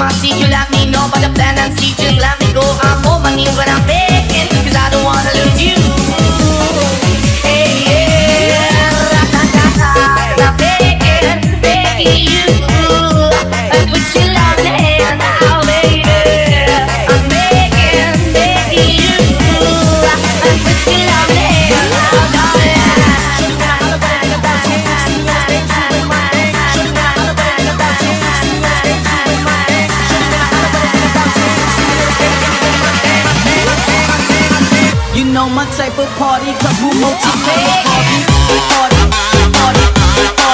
my see you like me, no, but the plan and see, just let me go. know my type of party, cause multi-layered party, party, party, party.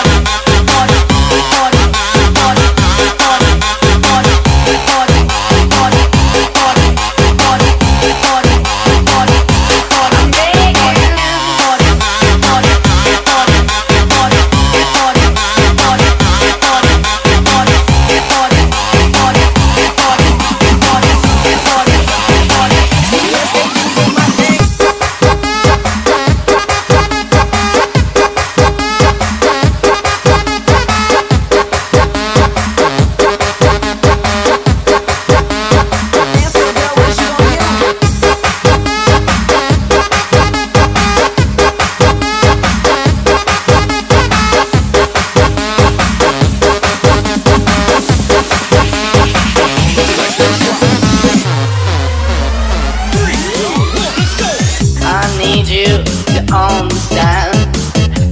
need you to understand.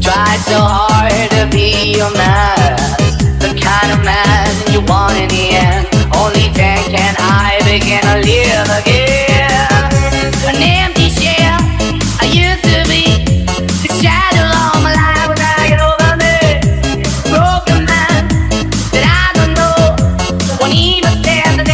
Try so hard to be your man, the kind of man you want in the end. Only then can I begin to live again. An empty shell I used to be, the shadow all my life was over me. Broken man that I don't know won't even stand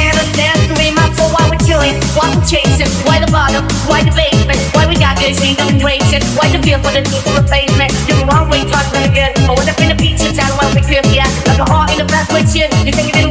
we're we're chasing, why the bottom, why the basement. They say no waiting. Why the feel for the need for replacement? You're wrong way, talking again. I went up in the pizza town while we clear the ass. Like a heart in a plastic shit. You think it